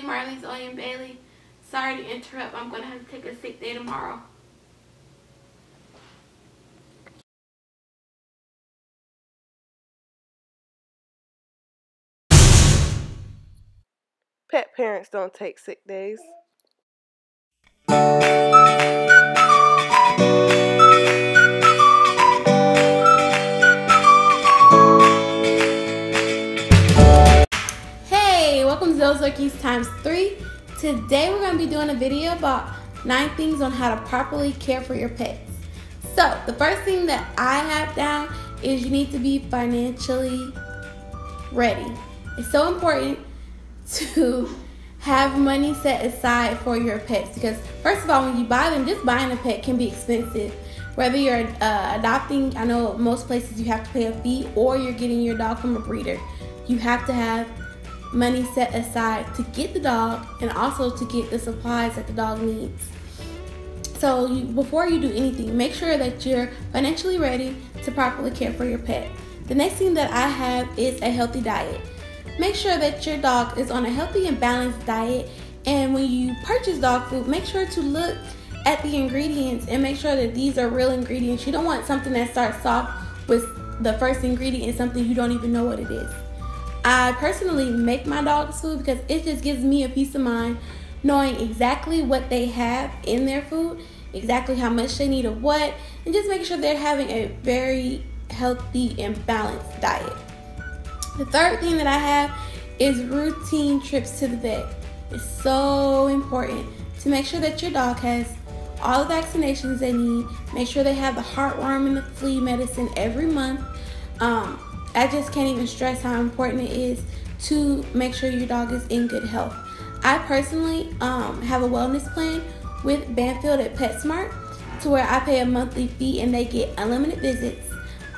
Hey, Marley, Zoe, and Bailey. Sorry to interrupt. I'm going to have to take a sick day tomorrow. Pet parents don't take sick days. To times three. Today we're going to be doing a video about nine things on how to properly care for your pets. So the first thing that I have down is you need to be financially ready. It's so important to have money set aside for your pets because first of all when you buy them just buying a pet can be expensive whether you're uh, adopting i know most places you have to pay a fee or you're getting your dog from a breeder you have to have money set aside to get the dog and also to get the supplies that the dog needs so you, before you do anything make sure that you're financially ready to properly care for your pet the next thing that i have is a healthy diet Make sure that your dog is on a healthy and balanced diet. And when you purchase dog food, make sure to look at the ingredients and make sure that these are real ingredients. You don't want something that starts off with the first ingredient is something you don't even know what it is. I personally make my dog's food because it just gives me a peace of mind knowing exactly what they have in their food, exactly how much they need of what, and just making sure they're having a very healthy and balanced diet. The third thing that I have is routine trips to the vet. It's so important to make sure that your dog has all the vaccinations they need. Make sure they have the heartworm and the flea medicine every month. Um, I just can't even stress how important it is to make sure your dog is in good health. I personally um, have a wellness plan with Banfield at PetSmart to where I pay a monthly fee and they get unlimited visits.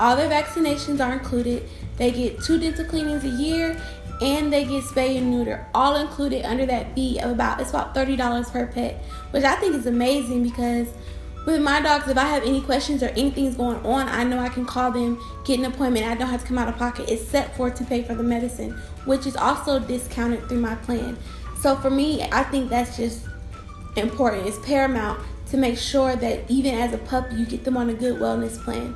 All their vaccinations are included. They get two dental cleanings a year and they get spay and neuter, all included under that fee of about it's about thirty dollars per pet, which I think is amazing because with my dogs, if I have any questions or anything's going on, I know I can call them, get an appointment. I don't have to come out of pocket. Set for to pay for the medicine, which is also discounted through my plan. So for me, I think that's just important. It's paramount to make sure that even as a pup, you get them on a good wellness plan.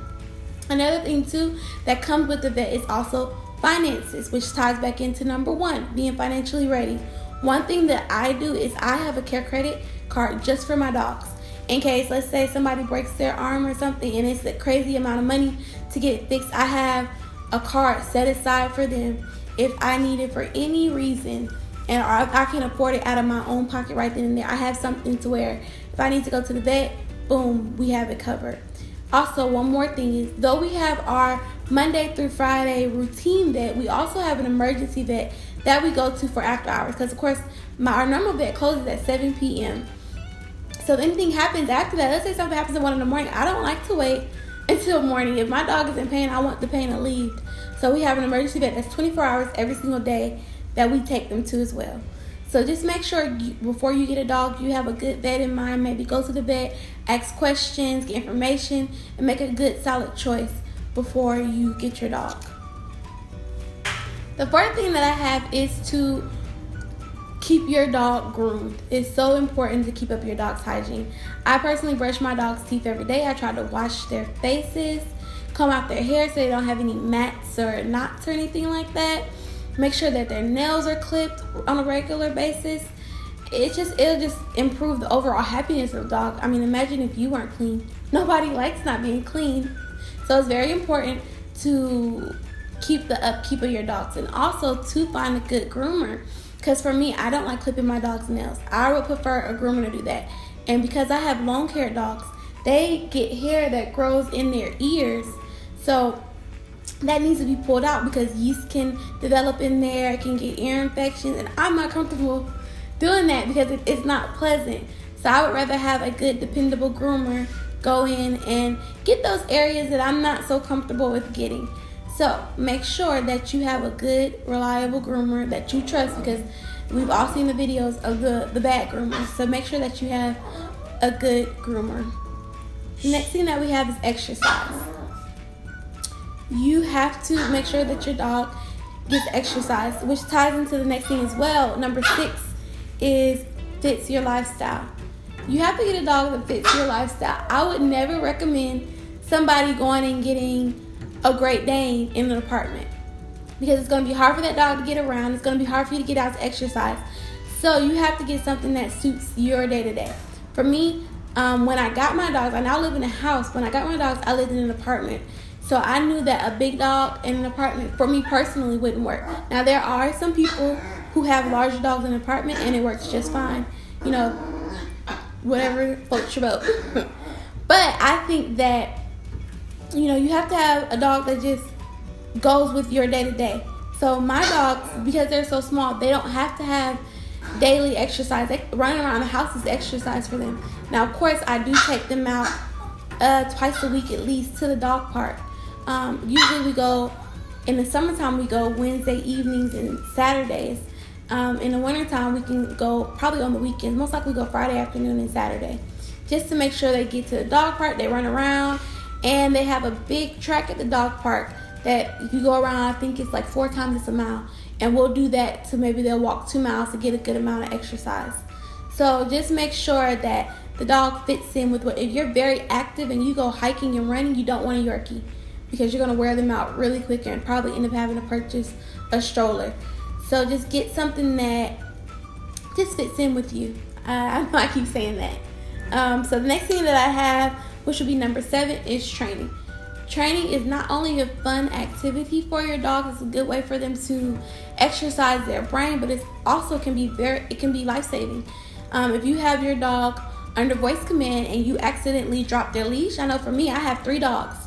Another thing too that comes with the vet is also finances, which ties back into number one, being financially ready. One thing that I do is I have a CareCredit card just for my dogs. In case, let's say somebody breaks their arm or something and it's a crazy amount of money to get fixed, I have a card set aside for them if I need it for any reason and I can afford it out of my own pocket right then and there. I have something to where if I need to go to the vet, boom, we have it covered. Also, one more thing is though we have our Monday through Friday routine vet, we also have an emergency vet that we go to for after hours. Because of course, my our normal vet closes at 7 p.m. So if anything happens after that, let's say something happens at one in the morning, I don't like to wait until morning. If my dog is in pain, I want the pain relieved. So we have an emergency vet that's 24 hours every single day that we take them to as well. So just make sure you, before you get a dog, you have a good vet in mind. Maybe go to the vet, ask questions, get information, and make a good solid choice before you get your dog. The fourth thing that I have is to keep your dog groomed. It's so important to keep up your dog's hygiene. I personally brush my dog's teeth every day. I try to wash their faces, comb out their hair so they don't have any mats or knots or anything like that make sure that their nails are clipped on a regular basis. It just it'll just improve the overall happiness of the dog. I mean, imagine if you weren't clean. Nobody likes not being clean. So it's very important to keep the upkeep of your dogs and also to find a good groomer. Because for me, I don't like clipping my dog's nails. I would prefer a groomer to do that. And because I have long haired dogs, they get hair that grows in their ears. So that needs to be pulled out because yeast can develop in there, it can get ear infections, and I'm not comfortable doing that because it's not pleasant. So I would rather have a good, dependable groomer go in and get those areas that I'm not so comfortable with getting. So make sure that you have a good, reliable groomer that you trust because we've all seen the videos of the, the bad groomers. So make sure that you have a good groomer. Next thing that we have is exercise you have to make sure that your dog gets exercise, which ties into the next thing as well. Number six is fits your lifestyle. You have to get a dog that fits your lifestyle. I would never recommend somebody going and getting a Great Dane in an apartment because it's going to be hard for that dog to get around. It's going to be hard for you to get out to exercise. So you have to get something that suits your day to day. For me, um, when I got my dogs, I now live in a house. When I got my dogs, I lived in an apartment. So I knew that a big dog in an apartment for me personally wouldn't work. Now there are some people who have larger dogs in an apartment and it works just fine. You know, whatever floats your boat. but I think that you know you have to have a dog that just goes with your day to day. So my dogs, because they're so small, they don't have to have daily exercise. Running around the house is exercise for them. Now, of course, I do take them out uh, twice a week at least to the dog park. Um, usually we go in the summertime. We go Wednesday evenings and Saturdays. Um, in the wintertime, we can go probably on the weekends. Most likely, we go Friday afternoon and Saturday, just to make sure they get to the dog park. They run around, and they have a big track at the dog park that you go around, I think it's like four times it's a mile, and we'll do that to maybe they'll walk two miles to get a good amount of exercise. So just make sure that the dog fits in with what. If you're very active and you go hiking and running, you don't want a Yorkie because you're going to wear them out really quick and probably end up having to purchase a stroller. So just get something that just fits in with you. Uh, I know I keep saying that. Um, so the next thing that I have, which would be number seven, is training. Training is not only a fun activity for your dog; it's a good way for them to exercise their brain, but it also can be very it can be life saving. Um, if you have your dog under voice command and you accidentally drop their leash, I know for me, I have three dogs.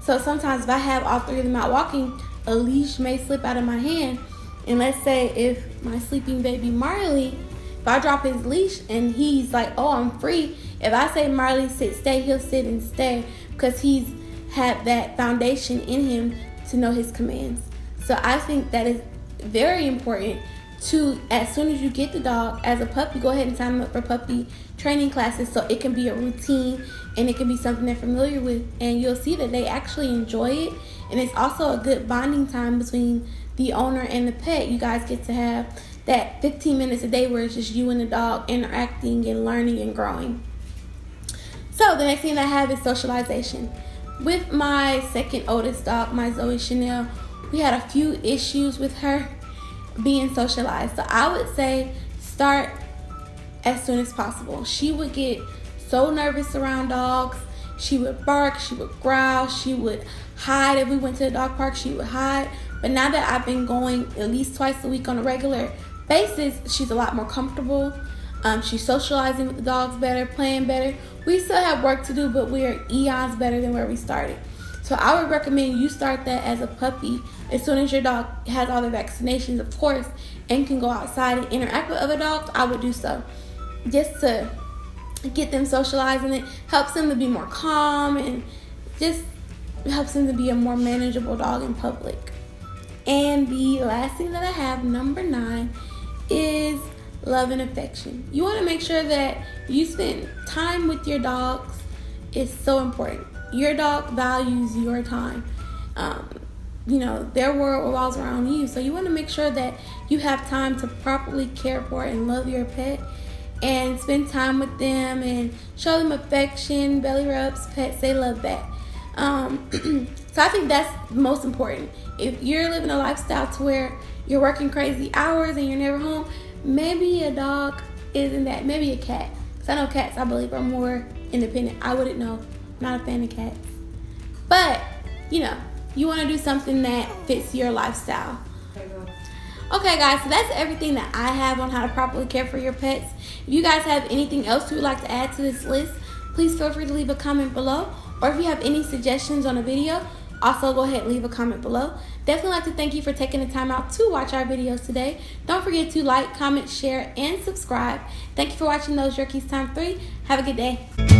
So sometimes if I have all three of them out walking, a leash may slip out of my hand. And let's say if my sleeping baby Marley, if I drop his leash and he's like, oh, I'm free. If I say Marley sit, stay, he'll sit and stay because he's had that foundation in him to know his commands. So I think that is very important to as soon as you get the dog as a puppy, go ahead and sign them up for puppy training classes so it can be a routine and it can be something they're familiar with and you'll see that they actually enjoy it and it's also a good bonding time between the owner and the pet. You guys get to have that 15 minutes a day where it's just you and the dog interacting and learning and growing. So the next thing I have is socialization. With my second oldest dog, my Zoe Chanel, we had a few issues with her being socialized. So I would say start as soon as possible. She would get so nervous around dogs. She would bark, she would growl, she would hide. If we went to the dog park, she would hide. But now that I've been going at least twice a week on a regular basis, she's a lot more comfortable. Um, she's socializing with the dogs better, playing better. We still have work to do, but we are eons better than where we started. So I would recommend you start that as a puppy as soon as your dog has all the vaccinations, of course, and can go outside and interact with other dogs. I would do so just to get them socializing. It helps them to be more calm and just helps them to be a more manageable dog in public. And the last thing that I have, number nine, is love and affection. You want to make sure that you spend time with your dogs. It's so important your dog values your time. Um, you know, their world revolves around you. So you want to make sure that you have time to properly care for and love your pet and spend time with them and show them affection, belly rubs, pets, they love that. Um, so I think that's most important. If you're living a lifestyle to where you're working crazy hours and you're never home, maybe a dog isn't that. Maybe a cat. Because I know cats, I believe, are more independent. I wouldn't know I'm not a fan of cats. But, you know, you want to do something that fits your lifestyle. Okay, guys, so that's everything that I have on how to properly care for your pets. If you guys have anything else you would like to add to this list, please feel free to leave a comment below. Or if you have any suggestions on a video, also go ahead and leave a comment below. Definitely like to thank you for taking the time out to watch our videos today. Don't forget to like, comment, share, and subscribe. Thank you for watching those Yorkies Time 3. Have a good day.